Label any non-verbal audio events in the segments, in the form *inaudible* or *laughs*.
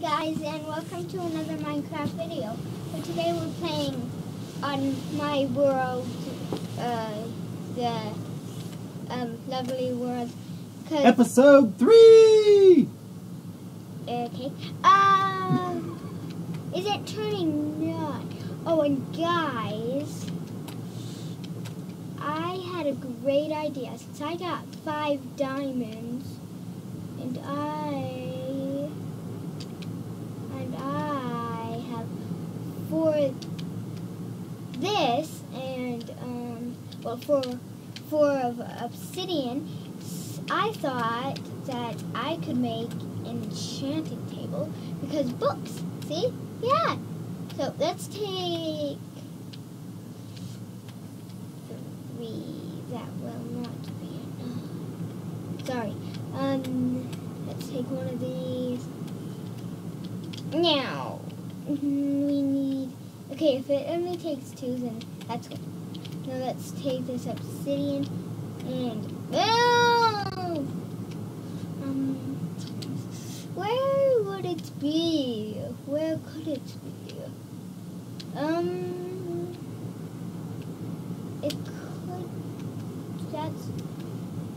guys and welcome to another Minecraft video. So today we're playing on my world, uh, the um, lovely world. Episode three. okay. Um, is it turning on? Oh, and guys, I had a great idea since I got five diamonds, and I and I have four this and um well for four of obsidian. I thought that I could make an enchanting table because books. See? Yeah. So let's take three. That will not be enough. Sorry. Um, let's take one of these. Now, we need. Okay, if it only takes two, then that's good. Now let's take this obsidian and boom. Um, where would it be? Where could it be? Um, it could. That's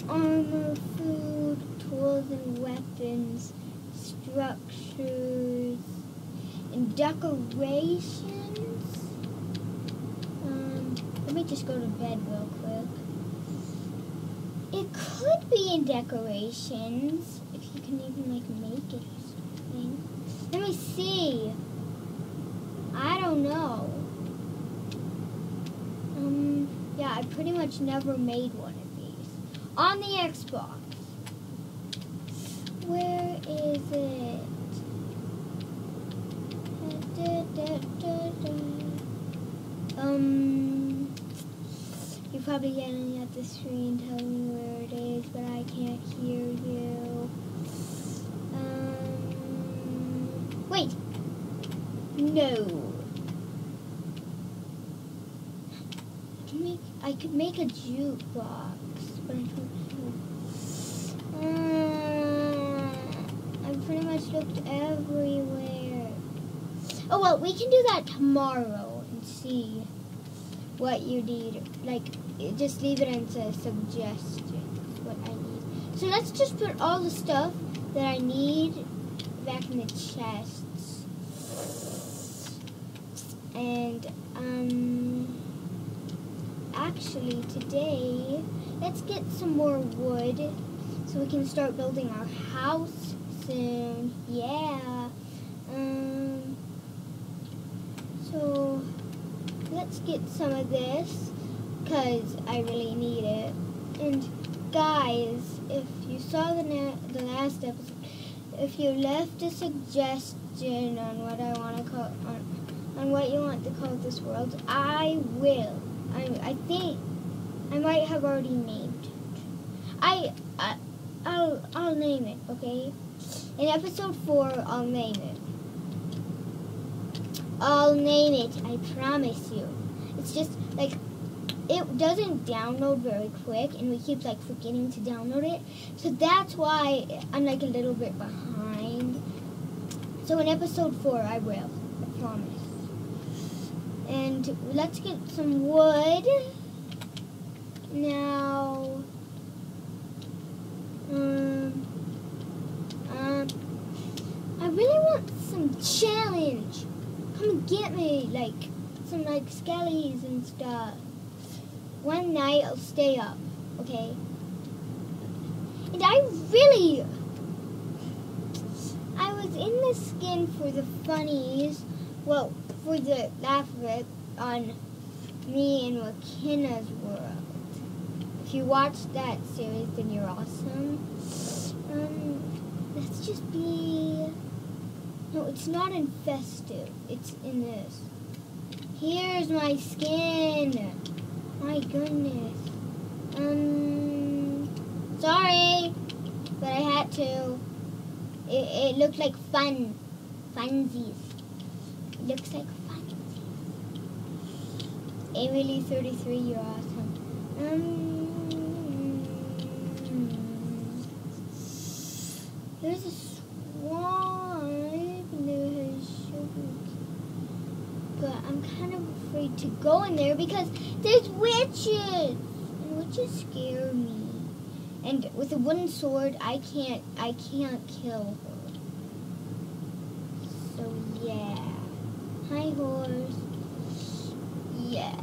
armor, food, tools and weapons, structures, and decorations. Um, let just go to bed real quick. It could be in decorations if you can even like make it or something. Let me see. I don't know. Um, yeah, I pretty much never made one of these on the Xbox. Where is it? Da, da, da. Um, probably yelling at the screen telling me where it is, but I can't hear you. Um, wait. No. I can make. I could make a jukebox, but I don't know. Uh, I pretty much looked everywhere. Oh well, we can do that tomorrow and see what you need. Like, just leave it as a suggestion. What I need. So let's just put all the stuff that I need back in the chests. And um, actually today, let's get some more wood so we can start building our house soon. Yeah. Um. So let's get some of this because I really need it. And guys, if you saw the the last episode, if you left a suggestion on what I want to call on, on what you want to call this world, I will. I I think I might have already named it. I, I I'll I'll name it. Okay. In episode four, I'll name it. I'll name it. I promise you. It's just like it doesn't download very quick, and we keep like forgetting to download it. So that's why I'm like a little bit behind. So in episode four, I will. I promise. And let's get some wood. Now. Um. Um. I really want some challenge. Come and get me, like some like skellies and stuff. One night I'll stay up, okay? And I really, I was in the skin for the funnies, well, for the laugh it on me and McKenna's world. If you watch that series, then you're awesome. Um, let's just be. No, it's not in festive. It's in this. Here's my skin. My goodness. Um, sorry, but I had to. It, it looked like fun, funsies. It looks like funsies. Emily, 33, you're awesome. Um, there's a swamp afraid to go in there because there's witches. And witches scare me. And with a wooden sword, I can't, I can't kill her. So yeah. Hi, horse. Yeah.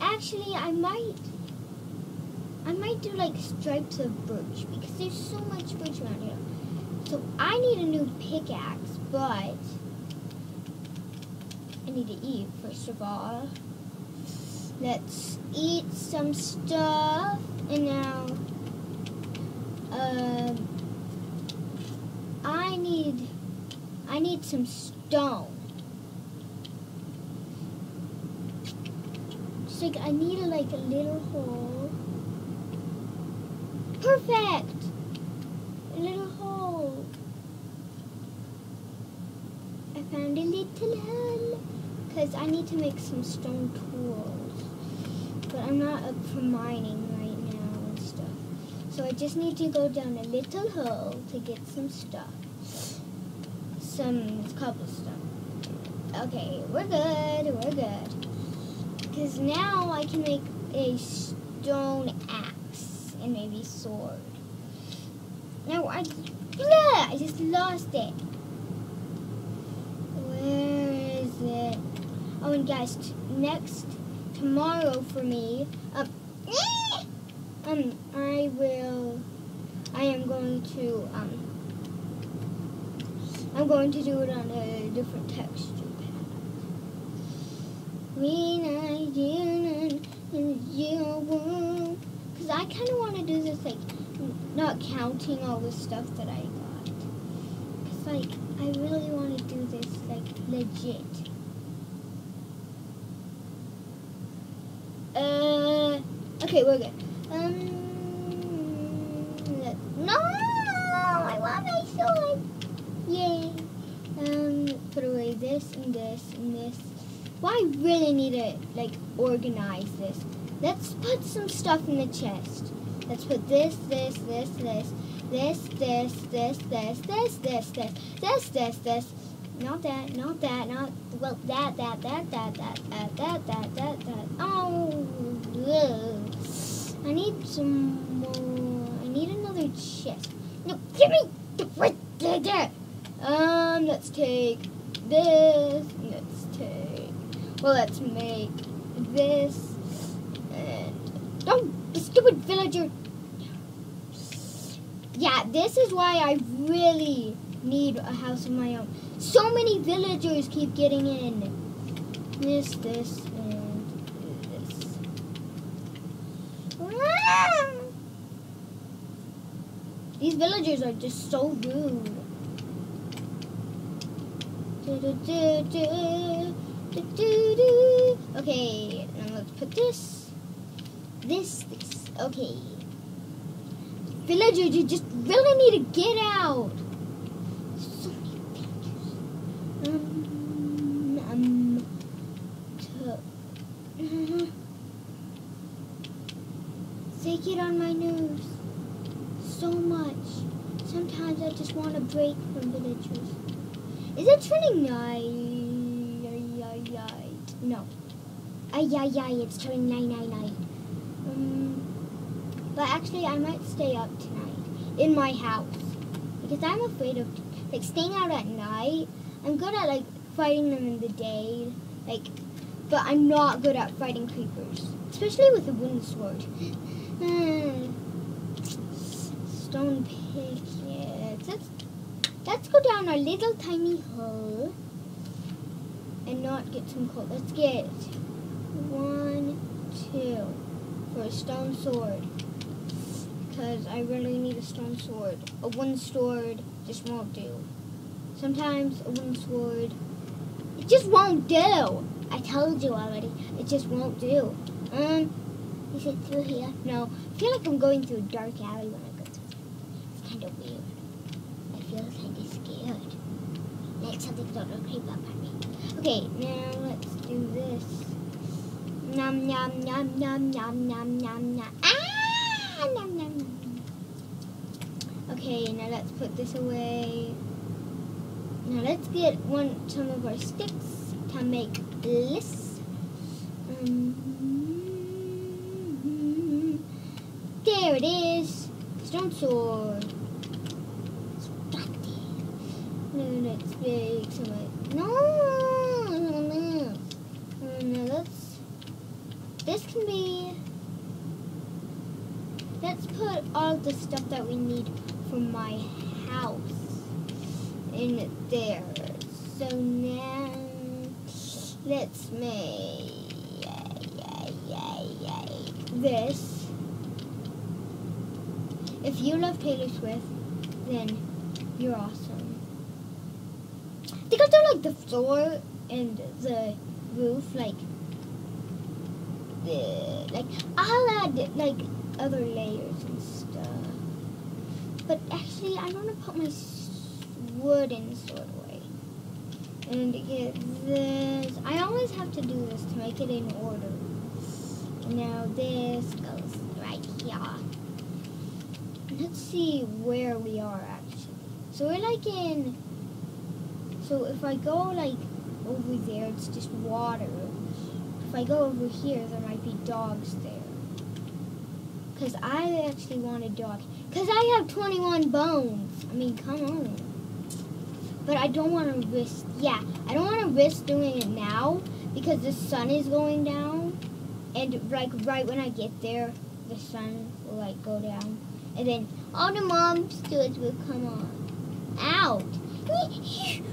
Actually, I might. I might do like stripes of birch because there's so much birch around here. So I need a new pickaxe, but I need to eat first of all. Let's eat some stuff and now um I need I need some stone. Just like I need like a little hole. Perfect. A little hole. I found a little hole because I need to make some stone tools. But I'm not up for mining right now and stuff. So I just need to go down a little hole to get some stuff. Some cobblestone. Okay, we're good, we're good. Because now I can make a stone axe and maybe sword. No, I, blah, I just lost it. Where is it? And guys, next tomorrow for me, um, um, I will, I am going to, um, I'm going to do it on a different texture pack. When I because I kind of want to do this like, not counting all the stuff that I got. Because like, I really want to do this like legit. Uh, okay, we're good. Um, no, I want my sword. Yay. Um, put away this and this and this. Well, I really need to like organize this. Let's put some stuff in the chest. Let's put this, this, this, this, this, this, this, this, this, this, this, this, this, this. Not that, not that, not well that, that, that, that, that, that, that, that, that, that. Oh, ugh. I need some more. I need another chest. No, give me the right there. Um, let's take this. Let's take. Well, let's make this. And don't the stupid villager. Yeah, this is why I really need a house of my own. So many villagers keep getting in. This, this, and this. These villagers are just so rude. Okay, now let's put this, this, this. Okay. Villagers, you just really need to get out. So many villagers. Um, um, to, they get on my nerves so much. Sometimes I just want to break from villagers. Is it turning night? Ay, ay, ay. No. Ay, ay, ay, it's turning night, night, night. Um, but actually, I might stay up tonight in my house because I'm afraid of like staying out at night. I'm good at like fighting them in the day, like, but I'm not good at fighting creepers, especially with a wooden sword. Hmm. Stone pickaxe. Let's, let's go down our little tiny hole and not get some coal. Let's get one, two for a stone sword. Because I really need a stone sword. A wooden sword just won't do. Sometimes a wooden sword, it just won't do. I told you already. It just won't do. Um, is it through here? No. I feel like I'm going through a dark alley when I go through. It's kind of weird. I feel kind of scared. Like something's gonna creep up on me. Okay, now let's do this. Nom nom nom nom nom nom nom nom. Ah! Nom nom nom. Okay, now let's put this away. Now let's get one some of our sticks to make this. Um, *laughs* there it is. Stone sword. Stop it. No, let's make some like no. no, no. Uh, no, let's. This can be. Let's all the stuff that we need for my house in there. So now let's make this. If you love Taylor Swift, then you're awesome. Because They got there like the floor and the roof, like the like I'll add like other layers actually, I want to put my wooden sword away and get this. I always have to do this to make it in order. Now this goes right here. Let's see where we are actually. So we're like in. So if I go like over there, it's just water. If I go over here, there might be dogs there. Because I actually want a dog. Because I have 21 bones. I mean, come on. But I don't want to risk, yeah, I don't want to risk doing it now because the sun is going down. And like right when I get there, the sun will like go down. And then all the monsters will come on. Out. *laughs*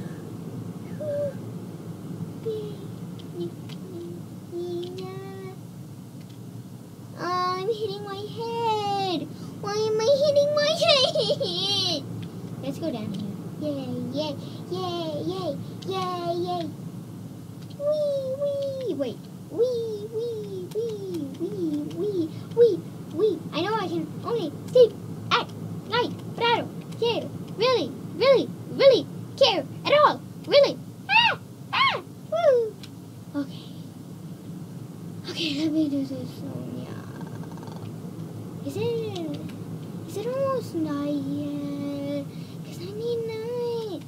I'm hitting my head. *laughs* Let's go down here. Yay, yay, yay, yay, yay, yay. Wee, wee. Wait. Wee, wee, wee, wee, wee, wee, wee. I know I can only sleep at night, but I don't care. Really, really, really care at all. Really. Ah, ah, woo. Okay. Okay, let me do this one. Yeah. Is it? Is it almost night yet? Cause I need night.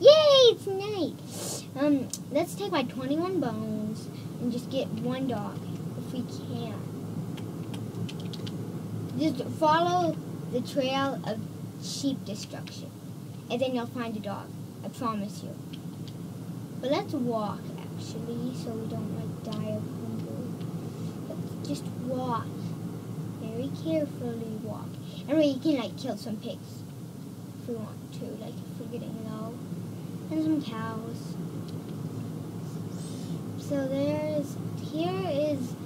Yay! It's night. Um, let's take my 21 bones and just get one dog if we can. Just follow the trail of sheep destruction, and then you'll find a dog. I promise you. But let's walk actually, so we don't like die of hunger. Let's just walk. Very carefully walk. And we can like kill some pigs if we want to, like if we're getting low. And some cows. So there's here is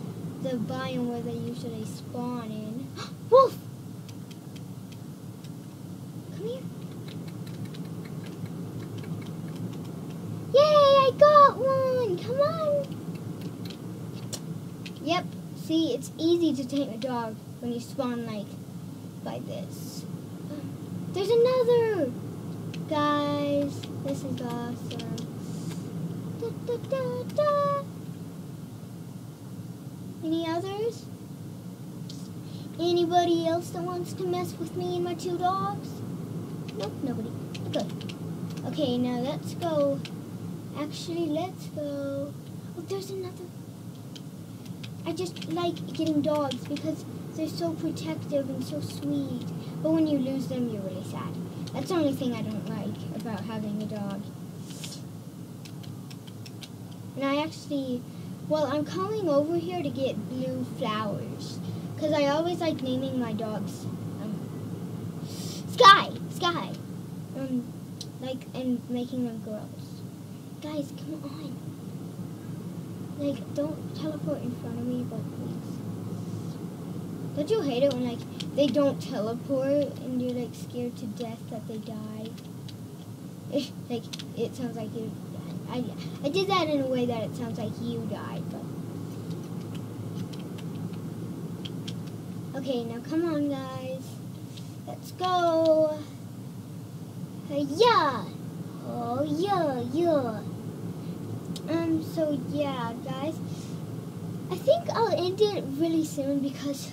the biome where they usually spawn in. *gasps* Wolf! Come here. Yay, I got Come on! Yep, see, it's easy to tame a dog when you spawn like by this. *gasps* There's another! Guys, this is awesome. Da, da, da, da. Any others? Anybody else that wants to mess with me and my two dogs? Nope, nobody. Good. Okay, now let's go. Actually, let's go. Oh, there's another. I just like getting dogs because they're so protective and so sweet. But when you lose them, you're really sad. That's the only thing I don't like about having a dog. And I actually, well, I'm coming over here to get blue flowers. Because I always like naming my dogs. Um, Sky! Sky! Um, like, and making them girls. Guys, come on. Like, don't teleport in front of me, but please. Don't you hate it when, like, they don't teleport and you're, like, scared to death that they die? *laughs* like, it sounds like you I, I did that in a way that it sounds like you died, but. Okay, now come on, guys. Let's go. Yeah. Oh, yeah, yeah. Um, so yeah, guys. I think I'll end it really soon because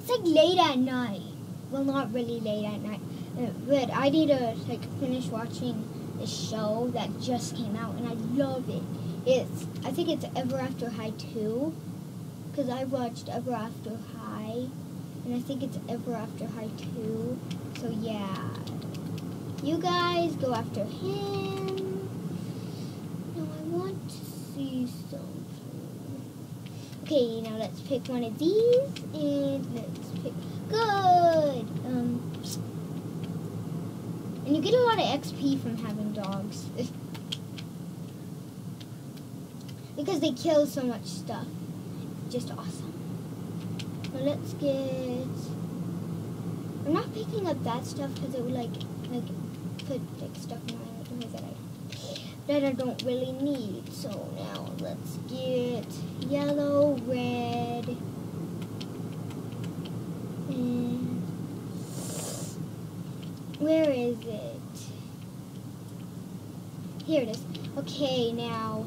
it's like late at night. Well, not really late at night, uh, but I need to like finish watching this show that just came out, and I love it. It's I think it's Ever After High two, because I watched Ever After High, and I think it's Ever After High two. So yeah, you guys go after him. Now I want to see something. Okay, now let's pick one of these, and let's pick good. Um. And you get a lot of XP from having dogs. *laughs* because they kill so much stuff. Just awesome. Now let's get... I'm not picking up that stuff because it would like, like, put like stuff in my that I, that I don't really need. So now let's get yellow, red, and where is it? Here it is. Okay, now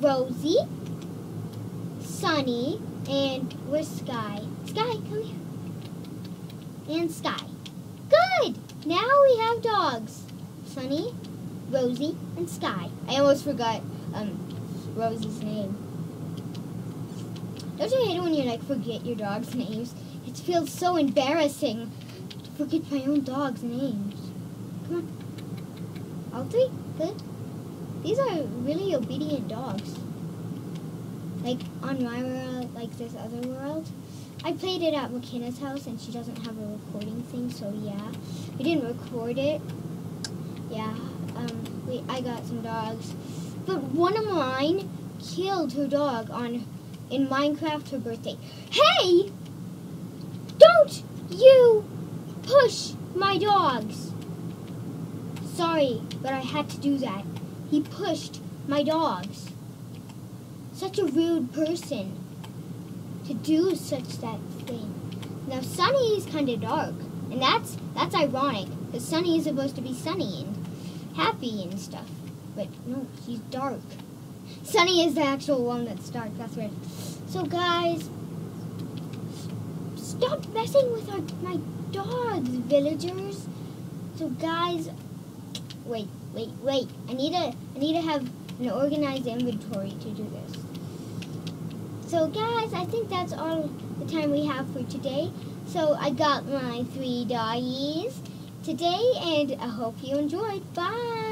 Rosie, Sunny, and where's Sky? Sky, come here. And Sky. Good! Now we have dogs. Sunny, Rosie, and Sky. I almost forgot um, Rosie's name. Don't you hate it when you like forget your dog's names? It feels so embarrassing to forget my own dog's names. Come on. All three? Good. These are really obedient dogs. Like on my world, like this other world. I played it at McKenna's house and she doesn't have a recording thing, so yeah. We didn't record it. Yeah. Um we I got some dogs. But one of mine killed her dog on in Minecraft her birthday. Hey! Don't you push my dogs. Sorry, but I had to do that. He pushed my dogs. Such a rude person to do such that thing. Now Sunny is kind of dark, and that's that's ironic because Sunny is supposed to be sunny and happy and stuff, but no, he's dark. Sunny is the actual one that's dark. That's right. So guys, stop messing with our, my dogs, villagers. So guys, wait, wait, wait. I need to, I need to have an organized inventory to do this. So guys, I think that's all the time we have for today. So I got my three doggies today, and I hope you enjoyed. Bye.